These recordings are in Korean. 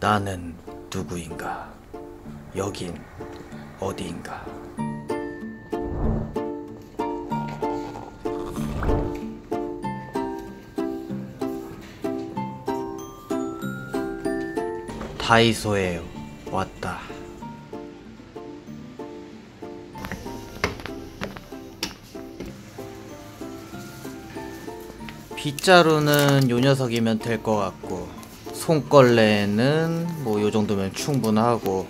나는 누구인가? 여긴 어디인가? 다이소에 왔다. 빗자루는 요 녀석이면 될 것 같고 손걸레는 뭐 요 정도면 충분하고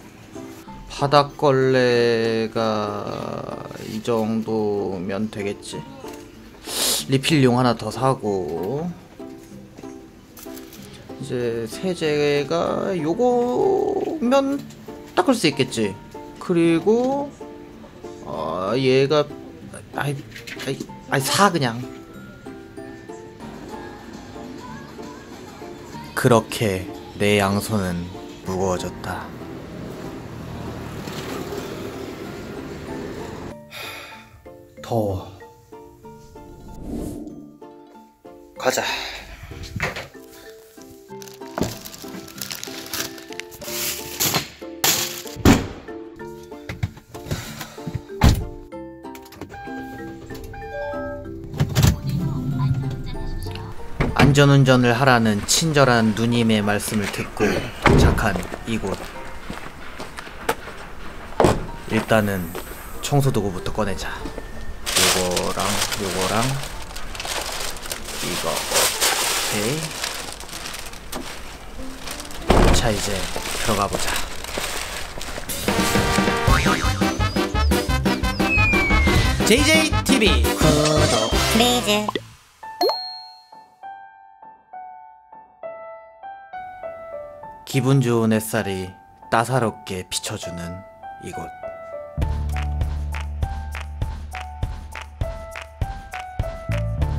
바닥걸레가 이 정도면 되겠지. 리필용 하나 더 사고. 이제 세제가 요거면 닦을 수 있겠지. 그리고 어 얘가 아이 아이 아이 사 그냥 그렇게 내 양손은 무거워졌다. 더워. 가자. 안전운전을 하라는 친절한 누님의 말씀을 듣고 도착한 이곳. 일단은 청소도구부터 꺼내자. 요거랑 요거랑 이거. 오케이. 자 이제 들어가 보자. JJ TV 구독 please 기분 좋은 햇살이 따사롭게 비춰주는 이곳.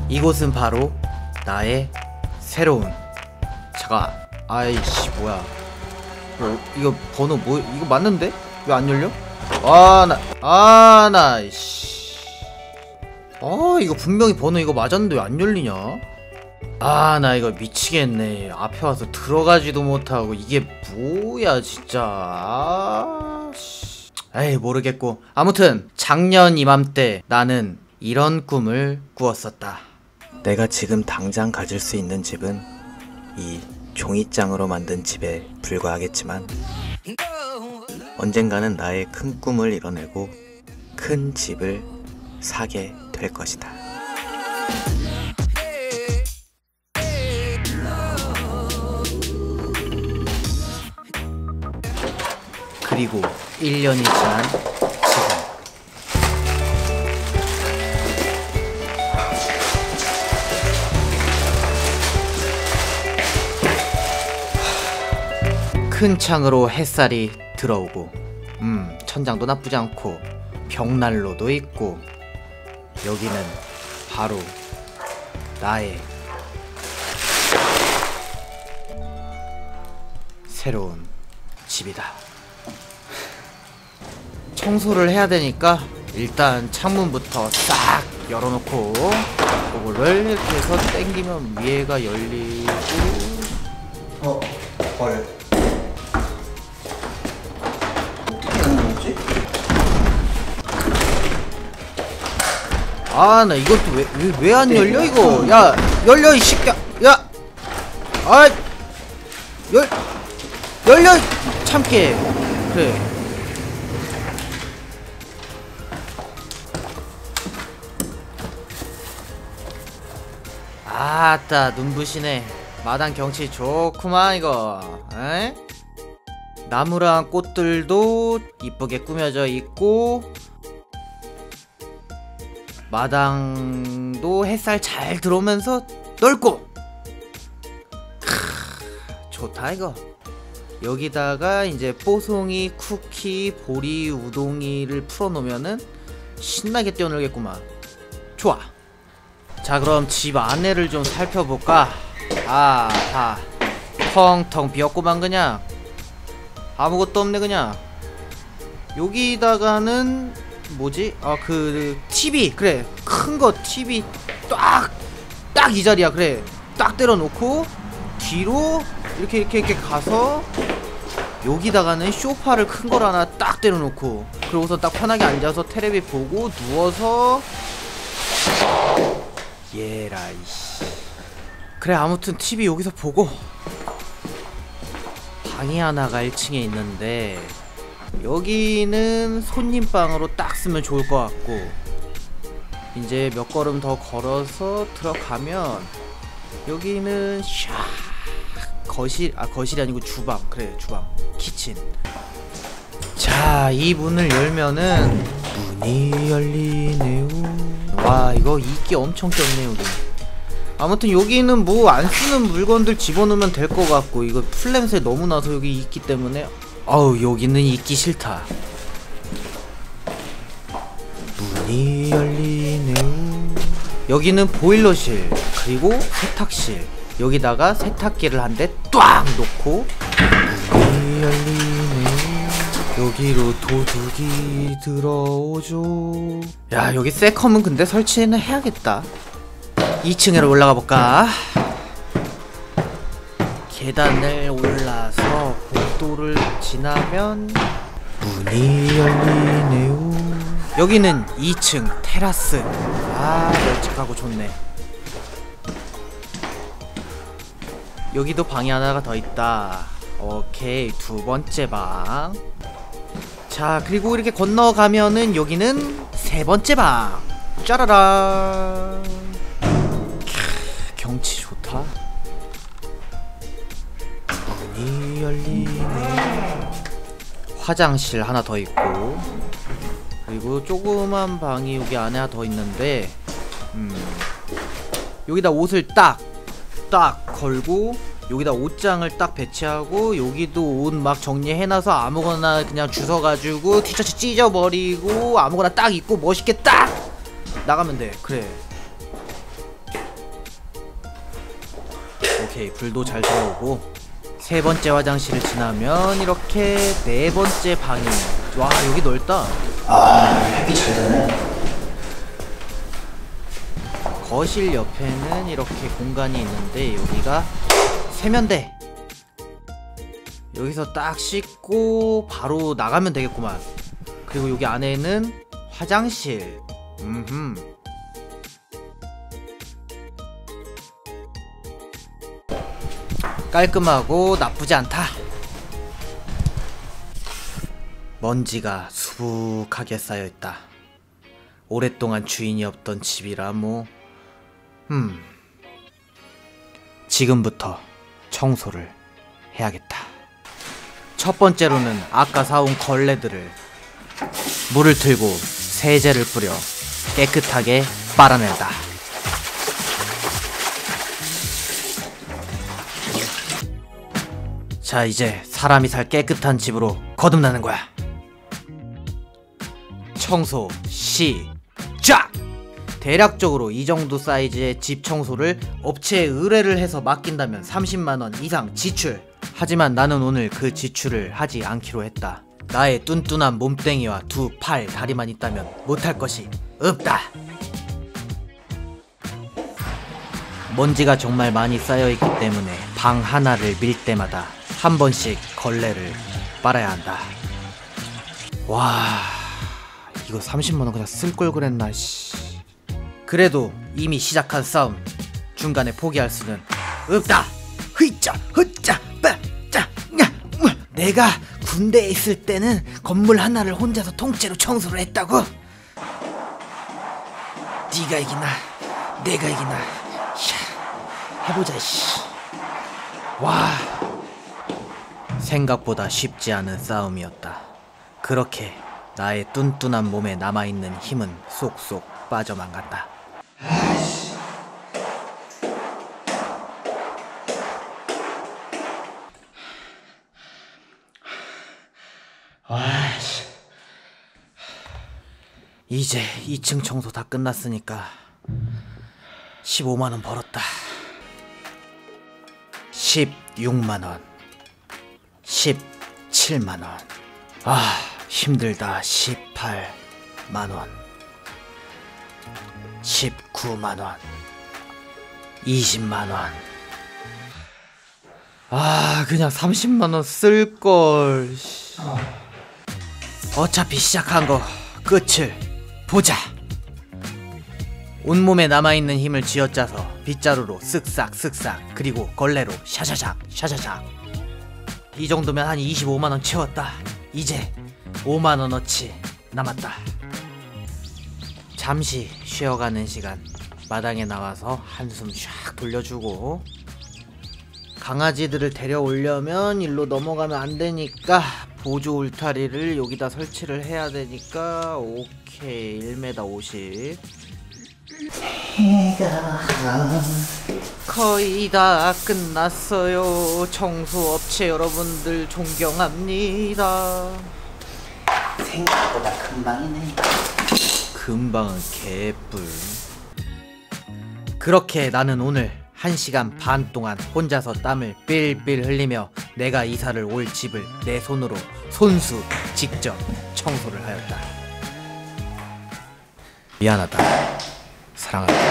이곳은 바로 나의 새로운 잠깐 아이씨 뭐야 어, 이거 번호 뭐 이거 맞는데 왜 안 열려? 아나 아나 이씨 아 이거 분명히 번호 이거 맞았는데 왜 안 열리냐? 아 나 이거 미치겠네 앞에 와서 들어가지도 못하고 이게 뭐야 진짜 아, 씨. 에이 모르겠고 아무튼 작년 이맘때 나는 이런 꿈을 꾸었었다 내가 지금 당장 가질 수 있는 집은 이 종이장으로 만든 집에 불과하겠지만 언젠가는 나의 큰 꿈을 이뤄내고 큰 집을 사게 될 것이다. 그리고 1년이 지난 지금 큰 창으로 햇살이 들어오고 음 천장도 나쁘지 않고 벽난로도 있고 여기는 바로 나의 새로운 집이다. 청소를 해야 되니까 일단 창문부터 싹 열어놓고 이거를 이렇게 해서 당기면 위에가 열리고. 어, 헐. 어떻게 하는 거지? 아 나 이것도 왜 왜 안 열려 이거? 야 열려 이 새끼야. 야아열 열려 참게 그래 아따 눈부시네. 마당 경치 좋구만 이거. 에? 나무랑 꽃들도 이쁘게 꾸며져 있고 마당도 햇살 잘 들어오면서 넓고. 크, 좋다 이거. 여기다가 이제 뽀송이 쿠키 보리 우동이를 풀어놓으면은 신나게 뛰어놀겠구만. 좋아 자 그럼 집 안에를 좀 살펴볼까? 아다. 텅텅 비었구만 그냥. 아무것도 없네 그냥. 여기다가는 뭐지? 아 그 TV. 그래 큰 거 TV. 딱딱 이 자리야 그래. 딱 때려 놓고 뒤로 이렇게 이렇게 이렇게 가서 여기다가는 쇼파를 큰 걸 하나 딱 때려놓고 그러고서 딱 편하게 앉아서 테레비 보고 누워서 예라 이씨. 그래 아무튼 TV 여기서 보고. 방이 하나가 1층에 있는데 여기는 손님방으로 딱 쓰면 좋을 것 같고 이제 몇 걸음 더 걸어서 들어가면 여기는 샥 거실 아 거실이 아니고 주방. 그래 주방. 키친. 자 이 문을 열면은 문이 열리네요. 와 이거 이끼 엄청 꼈네 여기 아무튼 여기는 뭐 안 쓰는 물건들 집어넣으면 될 것 같고 이거 풀냄새 너무 나서 여기 있기 때문에. 아우 여기는 있기 싫다. 문이 열리네요. 여기는 보일러실 그리고 세탁실. 여기다가 세탁기를 한대 ጧ 놓고 문이 열리네요 여기로 도둑이 들어오죠 야 여기 세컴은 근데 설치는 해야겠다 2층으로 올라가 볼까? 계단을 올라서 복도를 지나면 문이 열리네요. 여기는 2층 테라스. 아, 널찍하고 좋네. 여기도 방이 하나가 더 있다. 오케이, 두 번째 방. 자, 그리고 이렇게 건너가면은 여기는 세 번째 방. 짜라란. 캬, 경치 좋다. 문이 열리네. 화장실 하나 더 있고, 그리고 조그만 방이 여기 안에 하나 더 있는데, 음, 여기다 옷을 딱, 딱 걸고, 여기다 옷장을 딱 배치하고, 여기도 옷 막 정리해놔서 아무거나 그냥 주워가지고, 티셔츠 찢어버리고, 아무거나 딱 입고 멋있게 딱! 나가면 돼. 그래. 오케이 불도 잘 들어오고 세 번째 화장실을 지나면 이렇게 네 번째 방이 와 여기 넓다 아, 핵이 잘 되네. 거실 옆에는 이렇게 공간이 있는데 여기가 세면대. 여기서 딱 씻고 바로 나가면 되겠구만. 그리고 여기 안에는 화장실. 음흠. 깔끔하고 나쁘지 않다. 먼지가 수북하게 쌓여있다. 오랫동안 주인이 없던 집이라 뭐. 음. 지금부터 청소를 해야겠다. 첫 번째로는 아까 사온 걸레들을 물을 틀고 세제를 뿌려 깨끗하게 빨아낸다. 자, 이제 사람이 살 깨끗한 집으로 거듭나는 거야. 청소 시작! 대략적으로 이 정도 사이즈의 집 청소를 업체에 의뢰를 해서 맡긴다면 30만원 이상 지출. 하지만 나는 오늘 그 지출을 하지 않기로 했다. 나의 뚠뚠한 몸뚱이와 두 팔, 다리만 있다면 못할 것이 없다. 먼지가 정말 많이 쌓여있기 때문에 방 하나를 밀 때마다 한 번씩 걸레를 빨아야 한다. 와, 이거 30만원 그냥 쓸 걸 그랬나, 씨. 그래도 이미 시작한 싸움 중간에 포기할 수는 없다. 흐짜 빠짜 냐 뭐, 내가 군대에 있을 때는 건물 하나를 혼자서 통째로 청소를 했다고. 네가 이기나 내가 이기나 샤, 해보자 씨. 와 생각보다 쉽지 않은 싸움이었다. 그렇게 나의 뚠뚠한 몸에 남아있는 힘은 쏙쏙 빠져만 간다. 이제 2층 청소 다 끝났으니까 15만원 벌었다. 16만원. 17만원. 아, 힘들다. 18만원. 19만원. 20만원. 아 그냥 30만원 쓸걸 어차피 시작한 거 끝을 보자. 온몸에 남아있는 힘을 쥐어짜서 빗자루로 쓱싹 쓱싹 그리고 걸레로 샤샤샥 샤샤샥. 이 정도면 한 25만원 채웠다. 이제 5만원어치 남았다. 잠시 쉬어가는 시간 마당에 나와서 한숨 샥 돌려주고 강아지들을 데려오려면 일로 넘어가면 안 되니까 보조 울타리를 여기다 설치를 해야 되니까 오케이 1m 50 거의 다 끝났어요. 청소업체 여러분들 존경합니다. 생각보다 금방이네. 금방은 개뿔 그렇게 나는 오늘 1시간 반 동안 혼자서 땀을 삘삘 흘리며 내가 이사를 올 집을 내 손으로 손수 직접 청소를 하였다. 미안하다. 사랑한다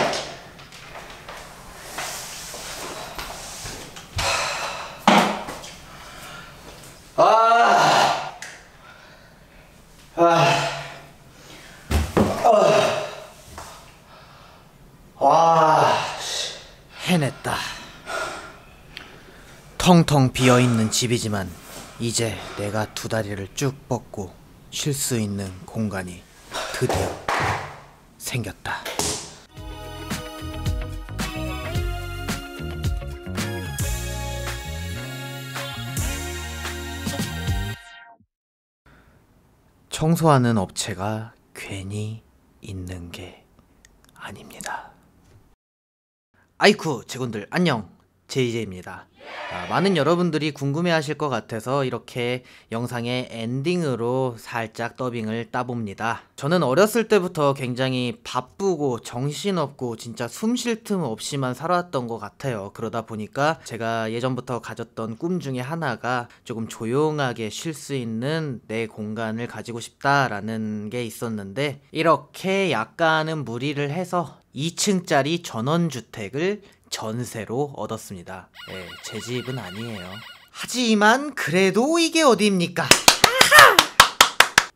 와, 해냈다. 텅텅 비어있는 집이지만 이제 내가 두 다리를 쭉 뻗고 쉴 수 있는 공간이 드디어 생겼다. 청소하는 업체가 괜히 있는 게 아닙니다. 아이쿠 제군들 안녕 제이제입니다. 아, 많은 여러분들이 궁금해하실 것 같아서 이렇게 영상의 엔딩으로 살짝 더빙을 따봅니다. 저는 어렸을 때부터 굉장히 바쁘고 정신없고 진짜 숨 쉴 틈 없이만 살아왔던 것 같아요. 그러다 보니까 제가 예전부터 가졌던 꿈 중에 하나가 조금 조용하게 쉴 수 있는 내 공간을 가지고 싶다라는 게 있었는데 이렇게 약간은 무리를 해서 2층짜리 전원주택을 전세로 얻었습니다. 예, 제 집은 아니에요. 하지만 그래도 이게 어디입니까?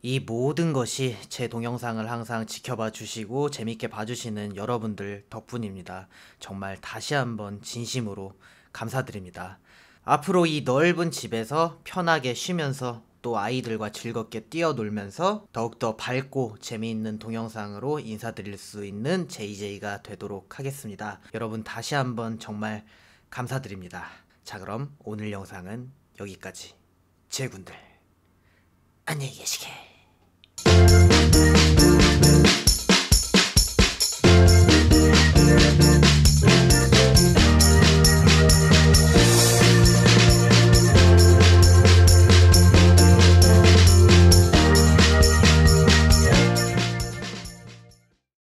이 모든 것이 제 동영상을 항상 지켜봐 주시고 재밌게 봐주시는 여러분들 덕분입니다. 정말 다시 한번 진심으로 감사드립니다. 앞으로 이 넓은 집에서 편하게 쉬면서 또 아이들과 즐겁게 뛰어놀면서 더욱더 밝고 재미있는 동영상으로 인사드릴 수 있는 JJ가 되도록 하겠습니다. 여러분 다시 한번 정말 감사드립니다. 자 그럼 오늘 영상은 여기까지. 제군들 안녕히 계시게.